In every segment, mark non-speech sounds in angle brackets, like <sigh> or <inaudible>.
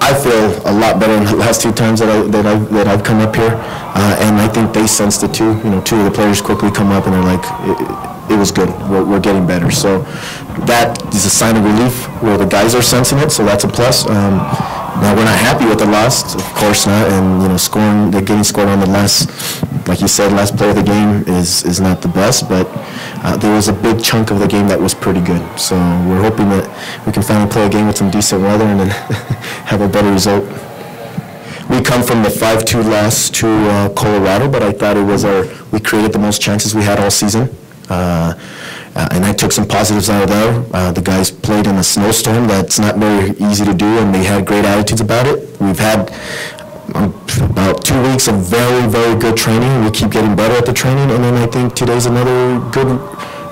I feel a lot better than the last two times that I that I that I've come up here, uh, and I think they sensed it too. You know, two of the players quickly come up and they're like, it, it was good. We're, we're getting better. So that is a sign of relief where the guys are sensing it. So that's a plus. Um, now we're not happy with the loss, of course not, and you know, scoring, getting scored on the last, like you said, last play of the game is is not the best, but uh, there was a big chunk of the game that was pretty good. So we're hoping that we can finally play a game with some decent weather and then <laughs> have a better result. We come from the 5-2 loss to uh, Colorado, but I thought it was our, we created the most chances we had all season. Uh, uh, and I took some positives out of there. Uh, the guys played in a snowstorm that's not very easy to do, and they had great attitudes about it. We've had um, about two weeks of very, very good training. We keep getting better at the training, and then I think today's another good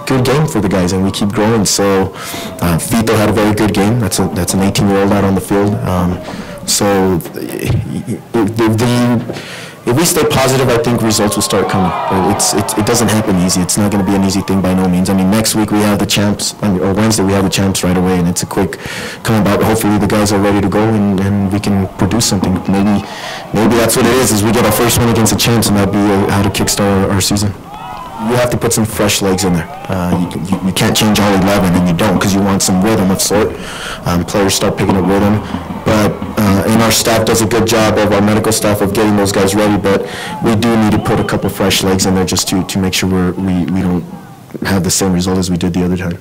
good game for the guys, and we keep growing. So uh, Fito had a very good game. That's a that's an 18-year-old out on the field. Um, so the, the if we stay positive, I think results will start coming. It's, it, it doesn't happen easy. It's not going to be an easy thing by no means. I mean, next week we have the champs, or Wednesday we have the champs right away, and it's a quick come about. Hopefully the guys are ready to go and, and we can produce something. Maybe maybe that's what it is, is we get our first win against the champs, and that'll be uh, how to kickstart our, our season you have to put some fresh legs in there. Uh, you, you, can't change all 11, and you don't because you want some rhythm of sort. Um, players start picking up rhythm. But, uh, and our staff does a good job of, our medical staff, of getting those guys ready, but we do need to put a couple fresh legs in there just to, to make sure we're, we, we don't have the same result as we did the other time.